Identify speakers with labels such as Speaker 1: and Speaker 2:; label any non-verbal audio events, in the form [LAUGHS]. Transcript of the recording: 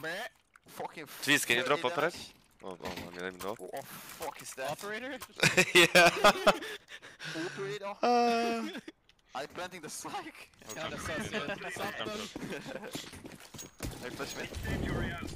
Speaker 1: Meh. Fucking.
Speaker 2: Jeez, can you drop
Speaker 1: 30
Speaker 2: operate? Oh, oh, I mean, know.
Speaker 1: What fuck is that?
Speaker 3: Operator? [LAUGHS]
Speaker 2: yeah.
Speaker 1: Operator? [LAUGHS]
Speaker 2: Uh,
Speaker 1: I'm planting the spike.
Speaker 3: Ja, det sa
Speaker 4: Something.
Speaker 3: Satan.
Speaker 1: I flash mid.
Speaker 5: Incendiary out.